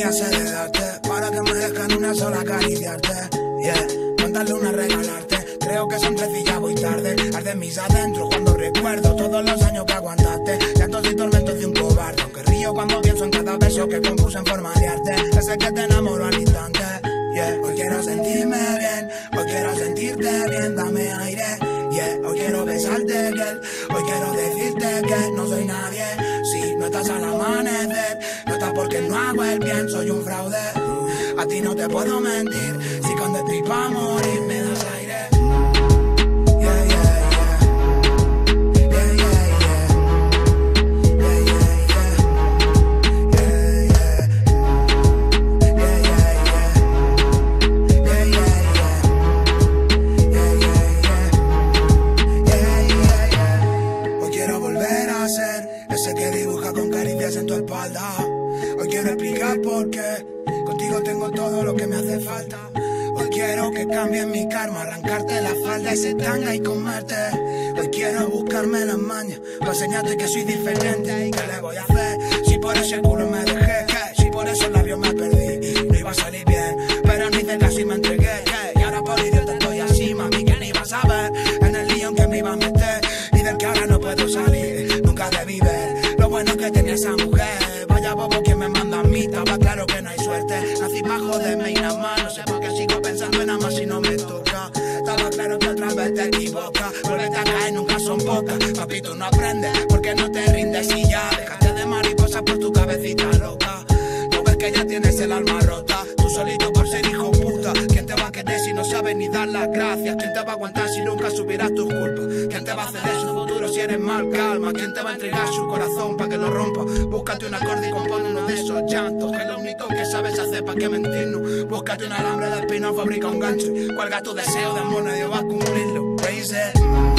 ya de darte. Para que merezca en una sola acariciarte. Yeah, tanta luna regalarte. Creo que son tres y ya voy tarde. Arde mis adentros cuando recuerdo todos los años que aguantaste. Llantos y tormentos de un cobarde. Aunque río cuando pienso en cada beso que compuse en forma de arte. Ese que te enamoro al instante. Yeah, hoy quiero sentirme bien. Hoy quiero sentirte bien. Dame aire. Yeah, hoy quiero besarte, girl. Hoy quiero decirte que no soy nadie. Si no estás al amanecer, porque no hago el bien, soy un fraude. A ti no te puedo mentir, si cuando estoy pa' morir me das aire. Yeah, yeah, yeah. Yeah, yeah, yeah. Yeah, yeah, yeah. Yeah, yeah. Yeah, yeah, yeah. Yeah, yeah, yeah. Yeah, yeah, yeah. Yeah. Hoy quiero volver a ser ese que dibuja con caricias en tu espalda. Quiero explicar por qué contigo tengo todo lo que me hace falta. Hoy quiero que cambie mi karma, arrancarte la falda, ese tanga y comerte. Hoy quiero buscarme las mañas, para enseñarte que soy diferente y qué le voy a hacer. Si por ese culo me dejé, que si por esos labios me perdí, no iba a salir mí, estaba claro que no hay suerte. Nací pa' joderme y nada más, no sé por qué sigo pensando en nada más si no me toca. Estaba claro que otra vez te equivocas, vuelves a caer, nunca son pocas. Papi, tú no aprendes, porque no te rindes y ya. Déjate de mariposas por tu cabecita loca. No ves que ya tienes el alma rota, tú solito por ser hijo puta. ¿Quién te va a querer si no sabes ni dar las gracias? ¿Quién te va a aguantar si nunca subirás tus culpas? ¿Quién te va a ceder su futuro si eres mal calma? ¿Quién te va a entregar su corazón para que lo rompa? Búscate un acorde y compone de esos llantos, que es lo único que sabes hacer para que mentirnos. Búscate un alambre de espino, fabrica un gancho. y Cuelga tu deseo de amor, nadie va a cumplirlo. Crazy. Yeah,